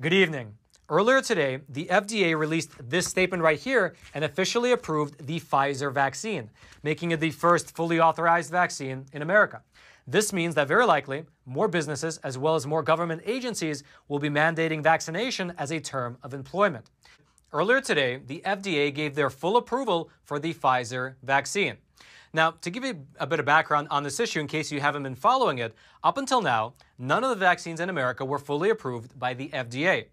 Good evening. Earlier today, the FDA released this statement right here and officially approved the Pfizer vaccine, making it the first fully authorized vaccine in America. This means that very likely more businesses as well as more government agencies will be mandating vaccination as a term of employment. Earlier today, the FDA gave their full approval for the Pfizer vaccine. Now, to give you a bit of background on this issue, in case you haven't been following it, up until now, none of the vaccines in America were fully approved by the FDA.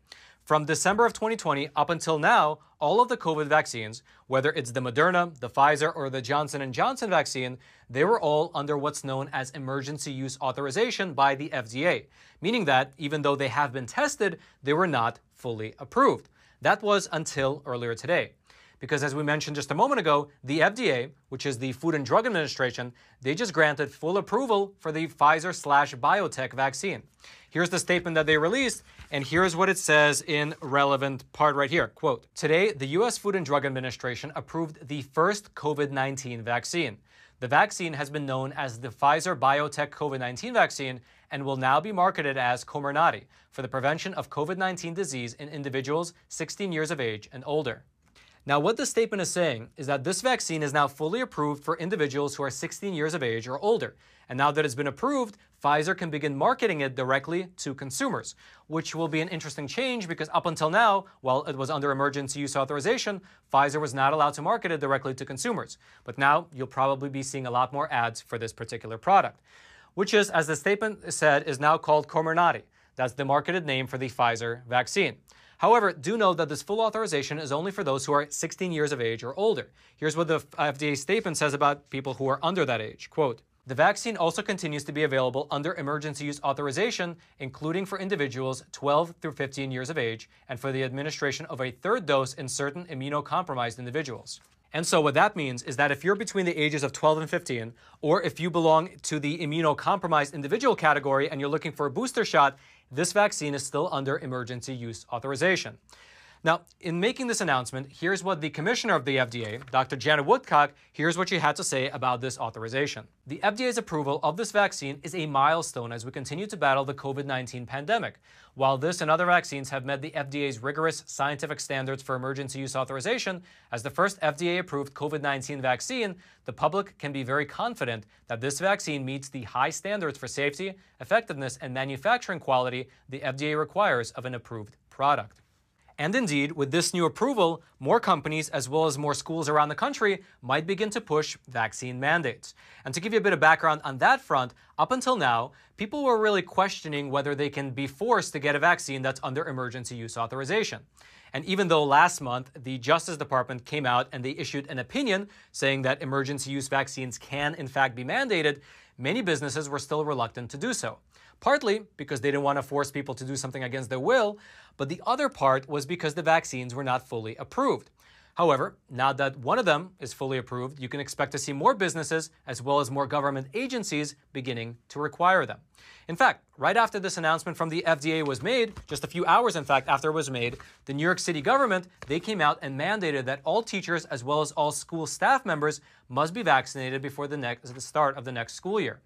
From December of 2020 up until now, all of the COVID vaccines, whether it's the Moderna, the Pfizer, or the Johnson & Johnson vaccine, they were all under what's known as emergency use authorization by the FDA, meaning that even though they have been tested, they were not fully approved. That was until earlier today because as we mentioned just a moment ago, the FDA, which is the Food and Drug Administration, they just granted full approval for the Pfizer slash BioNTech vaccine. Here's the statement that they released, and here's what it says in relevant part right here. Quote, today, the U.S. Food and Drug Administration approved the first COVID-19 vaccine. The vaccine has been known as the Pfizer BioNTech COVID 19 vaccine and will now be marketed as Comirnaty for the prevention of COVID 19 disease in individuals 16 years of age and older. Now, what this statement is saying is that this vaccine is now fully approved for individuals who are 16 years of age or older. And now that it's been approved, Pfizer can begin marketing it directly to consumers, which will be an interesting change because up until now, while it was under emergency use authorization, Pfizer was not allowed to market it directly to consumers. But now you'll probably be seeing a lot more ads for this particular product, which is, as the statement said, is now called Comirnaty. That's the marketed name for the Pfizer vaccine. However, do know that this full authorization is only for those who are 16 years of age or older. Here's what the FDA statement says about people who are under that age. Quote, the vaccine also continues to be available under emergency use authorization, including for individuals 12 through 15 years of age and for the administration of a third dose in certain immunocompromised individuals. And so, what that means is that if you're between the ages of 12 and 15, or if you belong to the immunocompromised individual category and you're looking for a booster shot, this vaccine is still under emergency use authorization. Now, in making this announcement, here's what the commissioner of the FDA, Dr. Janet Woodcock, here's what she had to say about this authorization. The FDA's approval of this vaccine is a milestone as we continue to battle the COVID 19 pandemic. While this and other vaccines have met the FDA's rigorous scientific standards for emergency use authorization, as the first FDA approved COVID 19 vaccine, the public can be very confident that this vaccine meets the high standards for safety, effectiveness, and manufacturing quality the FDA requires of an approved product. And indeed, with this new approval, more companies as well as more schools around the country might begin to push vaccine mandates. And to give you a bit of background on that front, up until now, people were really questioning whether they can be forced to get a vaccine that's under emergency use authorization. And even though last month the Justice Department came out and they issued an opinion saying that emergency use vaccines can in fact be mandated, many businesses were still reluctant to do so partly because they didn't want to force people to do something against their will, but the other part was because the vaccines were not fully approved. However, now that one of them is fully approved, you can expect to see more businesses as well as more government agencies beginning to require them. In fact, right after this announcement from the FDA was made, just a few hours in fact after it was made, the New York City government, they came out and mandated that all teachers as well as all school staff members must be vaccinated before the next the start of the next school year.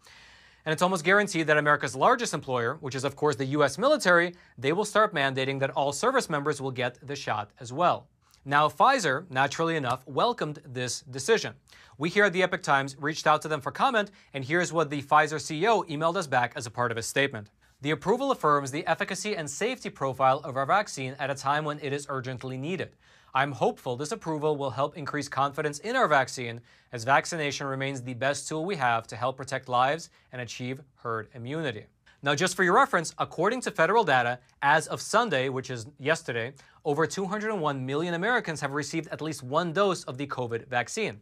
And it's almost guaranteed that America's largest employer, which is of course the US military, they will start mandating that all service members will get the shot as well. Now, Pfizer, naturally enough, welcomed this decision. We here at the Epoch Times reached out to them for comment, and here's what the Pfizer CEO emailed us back as a part of his statement. The approval affirms the efficacy and safety profile of our vaccine at a time when it is urgently needed. I'm hopeful this approval will help increase confidence in our vaccine as vaccination remains the best tool we have to help protect lives and achieve herd immunity. Now, just for your reference, according to federal data, as of Sunday, which is yesterday, over 201 million Americans have received at least one dose of the COVID vaccine.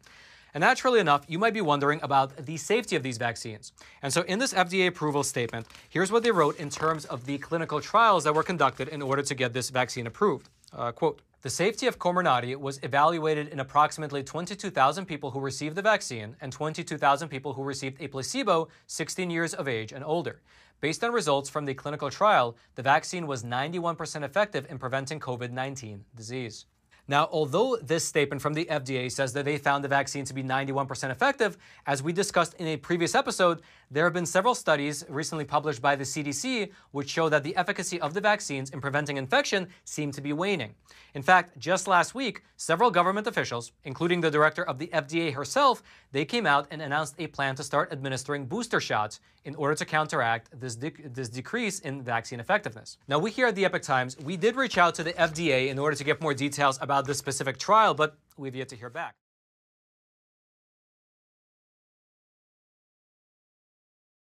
And naturally enough, you might be wondering about the safety of these vaccines. And so in this FDA approval statement, here's what they wrote in terms of the clinical trials that were conducted in order to get this vaccine approved. Uh, quote, the safety of Comirnaty was evaluated in approximately 22,000 people who received the vaccine and 22,000 people who received a placebo 16 years of age and older. Based on results from the clinical trial, the vaccine was 91% effective in preventing COVID 19 disease. Now, although this statement from the FDA says that they found the vaccine to be 91% effective, as we discussed in a previous episode, There have been several studies recently published by the CDC which show that the efficacy of the vaccines in preventing infection seem to be waning. In fact, just last week, several government officials, including the director of the FDA herself, they came out and announced a plan to start administering booster shots in order to counteract this, de- this decrease in vaccine effectiveness. Now, we here at the Epoch Times, we did reach out to the FDA in order to get more details about this specific trial, but we've yet to hear back.